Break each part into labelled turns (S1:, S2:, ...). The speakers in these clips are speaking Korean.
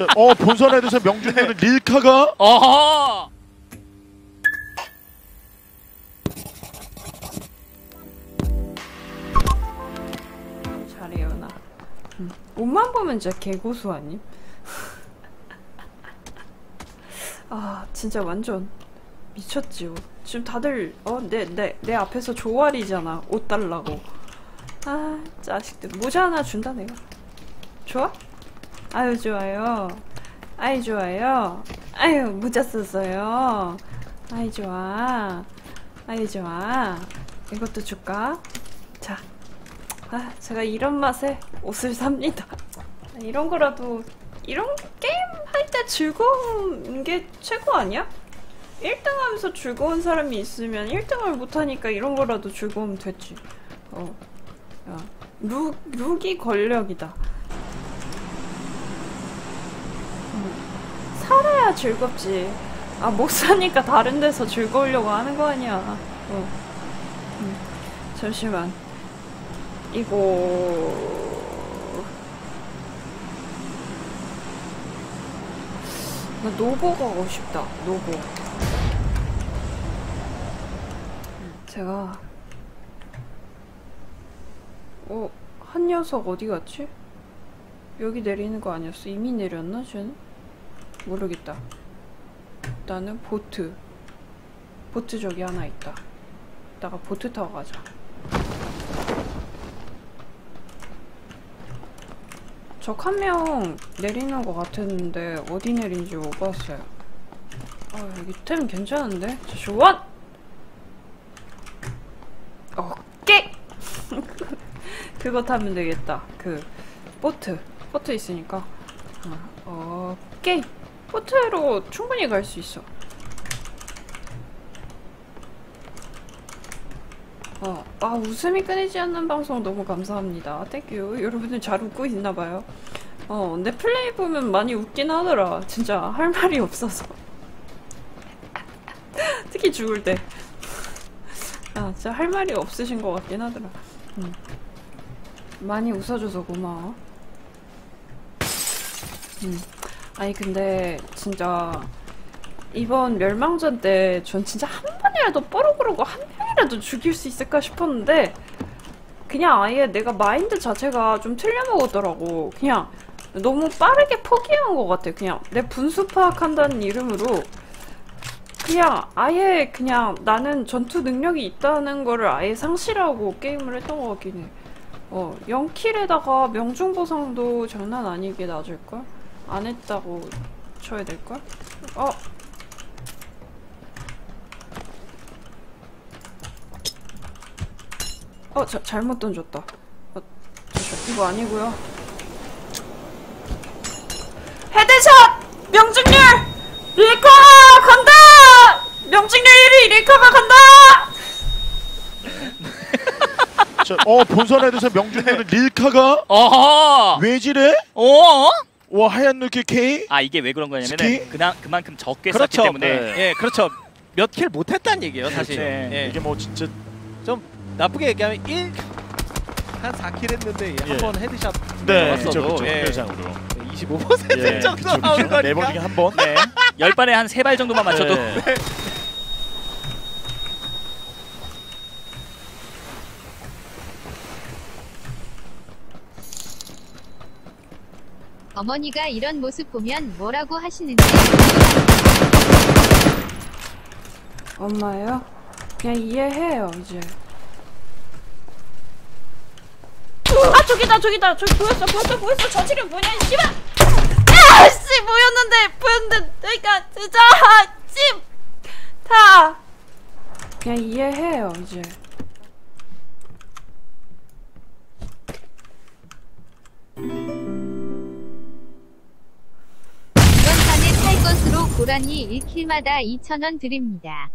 S1: 자, 어 본선 헤드에서 명중률은 릴카가
S2: 어허!
S3: 잘해요 나. 음. 옷만 보면 진짜 개고수 아님? 아 진짜 완전 미쳤지 옷. 지금 다들 어내 내내 앞에서 조활이잖아 옷 달라고. 아 자식들 모자 하나 준다 내가. 좋아? 아유 좋아요. 아이 좋아요. 아유 모자 썼어요. 아이 좋아. 아이 좋아. 이것도 줄까? 자. 아, 제가 이런 맛에 옷을 삽니다. 이런 거라도 이런 게임 할 때 즐거운 게 최고 아니야? 1등 하면서 즐거운 사람이 있으면 1등을 못하니까 이런 거라도 즐거우면 됐지. 어. 야, 룩, 룩이 권력이다. 음, 즐겁지. 아, 못 사니까 다른 데서 즐거우려고 하는 거 아니야. 어. 음, 잠시만. 이거 나 노보 가고 싶다 노보 제가 어? 한 녀석 어디 갔지? 여기 내리는 거 아니었어? 이미 내렸나 쟤는? 모르겠다 나는 보트 보트 저기 하나 있다 이따가 보트 타고 가자 적 한 명 내리는 것 같았는데 어디 내린지 못 봤어요. 아 여기 템 괜찮은데? 좋아! 오케이! 그거 타면 되겠다. 그 보트 보트 있으니까 어, 오케이 보트로 충분히 갈 수 있어. 어, 아, 웃음이 끊이지 않는 방송 너무 감사합니다. thank you. 여러분들 잘 웃고 있나봐요. 어, 내 플레이 보면 많이 웃긴 하더라. 진짜 할 말이 없어서. 특히 죽을 때. 아, 진짜 할 말이 없으신 것 같긴 하더라. 음. 많이 웃어줘서 고마워. 음. 아니, 근데, 진짜, 이번 멸망전 때 전 진짜 한 번이라도 뻐르그르고 한 명이라도 죽일 수 있을까 싶었는데 그냥 아예 내가 마인드 자체가 좀 틀려먹었더라고. 그냥 너무 빠르게 포기한 것 같아. 그냥 내 분수 파악한다는 이름으로 그냥 아예 그냥 나는 전투 능력이 있다는 거를 아예 상실하고 게임을 했던 것 같긴 해. 어, 0킬에다가 명중 보상도 장난 아니게 낮을걸? 안 했다고 쳐야 될걸? 어, 어, 자, 잘못 던졌다. 어, 잠시만, 이거 아니고요. 헤드샷! 명중률! 릴카 간다! 명중률 1위 릴카가 간다!
S1: 자, 어 본선 헤드에서 명중률은 릴카가
S2: 어허!
S1: 왜지래?
S2: 어?
S1: 와 하얀 눈길 K
S2: 아 이게 왜 그런 거냐면? 그나 그만큼 적게
S4: 그렇죠.
S2: 썼기 때문에
S4: 네. 예, 그렇죠. 몇 kill 못했다는 얘기예요, 사실.
S2: 네.
S4: 예.
S1: 이게 뭐 진짜
S4: 좀 나쁘게 얘기하면 1, 한 4 kill 했는데
S1: 예.
S4: 한번 headshot
S1: 네 그쵸 그쵸
S4: 예,
S1: 확률상으로 25%예
S4: 정도 나오는
S1: 네번
S4: 거니까.
S1: 중에 한번
S2: 네. 열 발에 한세발 정도만 맞춰도
S5: 어머니가 이런 모습 보면 뭐라고 하시는지
S3: 엄마요? 그냥 이해해요, 이제. 아, 저기다, 저기다! 저기 보였어, 보였어, 보였어! 저 지금 뭐냐, 씨발! 아, 씨! 보였는데, 보였는데, 그러니까, 진짜! 씨! 다! 그냥 이해해요, 이제.
S5: 고라니 1킬마다 2,000원 드립니다.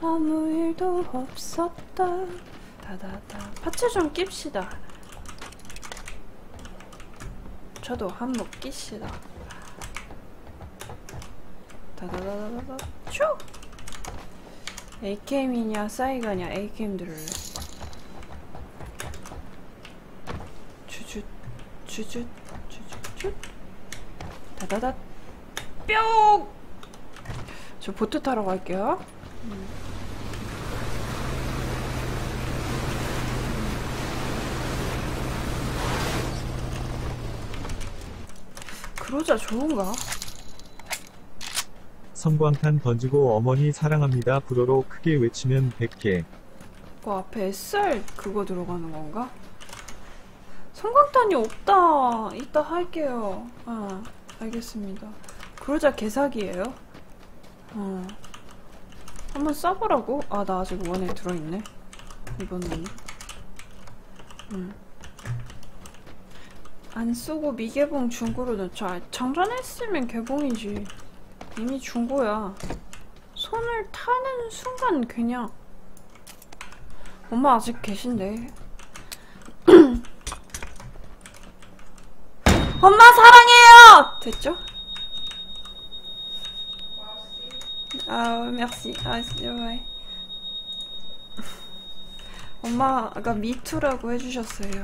S3: 아무 일도 없었다. 다다다. 파츠 좀 낍시다. 저도 한몫 끼시다. 다다다다다 슉 AKM이냐 사이가냐 AKM 들을래 주주 주 주 주 주주 다다다 뿅! 저 보트 타러 갈게요 그러자 좋은가?
S6: 성광탄 던지고 어머니 사랑합니다 불어로 크게 외치면 100개
S3: 그 앞에 SR 그거 들어가는 건가? 성광탄이 없다. 이따 할게요. 아, 알겠습니다. 그러자 개사기예요. 어. 한번 써보라고? 아, 나 아직 원에 들어있네. 이번에는. 음. 안 쓰고 미개봉 중고로 넣자. 장전했으면 개봉이지. 이미 중고야. 손을 타는 순간 그냥 엄마 아직 계신데. 엄마 사랑해요. 됐죠? 아, merci. 아, ouais. 엄마 아까 미투라고 해주셨어요.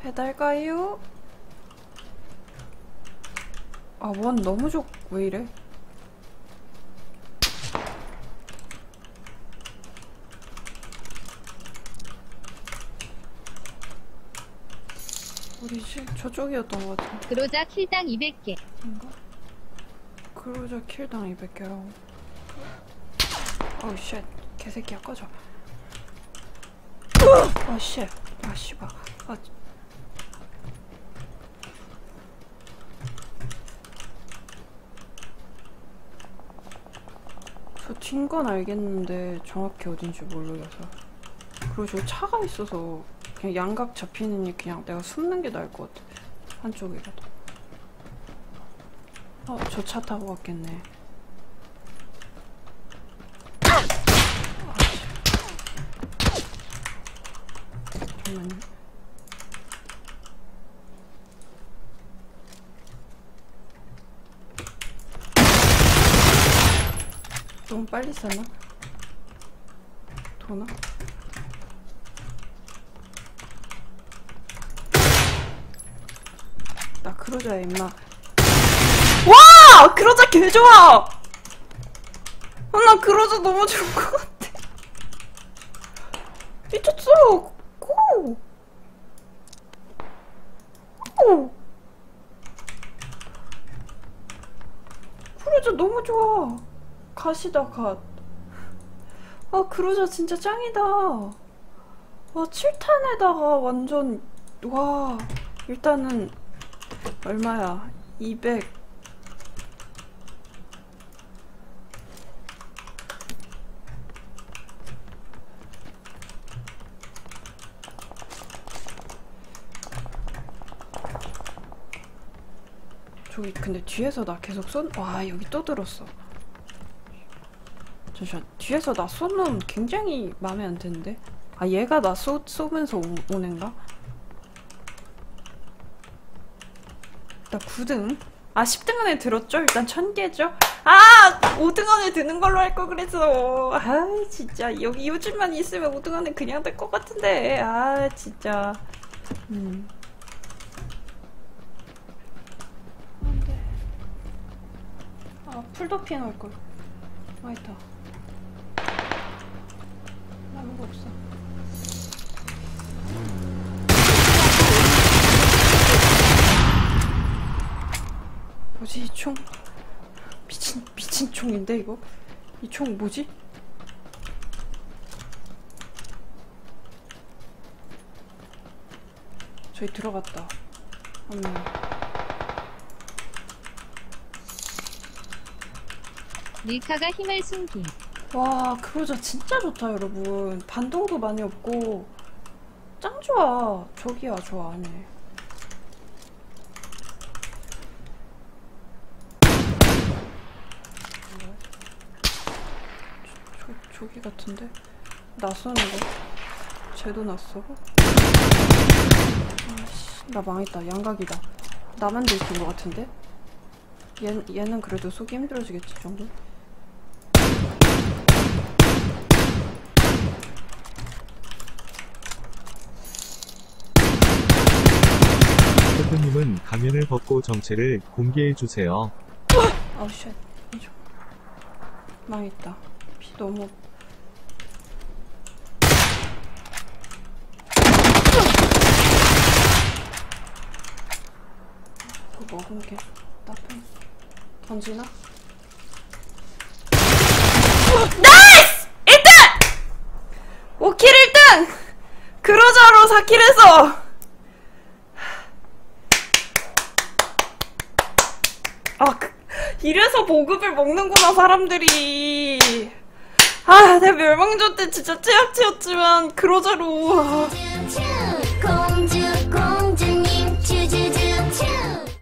S3: 배달 가요? 아, 원 너무 좋, 왜 이래? 어디지? 저쪽이었던 것 같은데.
S5: 그로자 킬당 200개.
S3: 인가? 크루저 kill당 200개라고. 어우 shit. 개새끼야 꺼져. 아 shit. 아 씨발. 아. 튄 건 알겠는데 정확히 어딘지 모르겠어. 그리고 저 차가 있어서 그냥 양각 잡히느니 그냥 내가 숨는 게 나을 것 같아. 한쪽이라도. 어, 저 차 타고 갔겠네. 아, 잠깐만요. 너무 빨리 쏘나? 도나? 나 그러자 임마 와! 그러자 개 좋아! 어, 나 그러자 너무 좋은 것 같아. 미쳤어! 고! 고! 그러자 너무 좋아. 갓이다, 갓. 아, 그러자 진짜 짱이다. 와, 7탄에다가 완전, 와. 일단은, 얼마야? 200. 저기 근데 뒤에서 나 계속 쏜.. 와 여기 또 들었어 잠시만 뒤에서 나쏜놈 굉장히 마음에 안 드는데 아 얘가 나 쏘, 쏘면서 오, 오는가? 나 9등 아 10등 안에 들었죠? 일단 1000개죠? 아! 5등 안에 드는 걸로 할 거 그래서 아 진짜 여기 요즘만 있으면 5등 안에 그냥 될 것 같은데 아 진짜 음 안돼 아 풀도핑 할걸 아 있다 나무가 없어 뭐지 이 총? 미친 미친 총인데 이거? 이 총 뭐지? 저기 들어갔다 한 명.
S5: 밀카가 힘을 숨김.
S3: 와 그러자 진짜 좋다 여러분 반동도 많이 없고 짱 좋아 저기야 저 안에 뭐야? 저, 저기 같은데? 거? 쟤도 낯서고? 아씨 나 망했다 양각이다 나만 들킨 것 같은데? 얘, 얘는 그래도 속이 힘들어지겠지 이 정도?
S6: 대표님은 가면을 벗고 정체를 공개해주세요.
S3: 아우 shit 망했다 피 너무 그거 먹은 게 나쁜 던지나? 나이스! 1등! 5킬 1등! 그로자로 4킬 해서 아, 그, 이래서 보급을 먹는구나, 사람들이. 아, 내 멸망전 때 진짜 째약치였지만, 그로자로. 아.